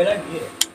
मेरा ये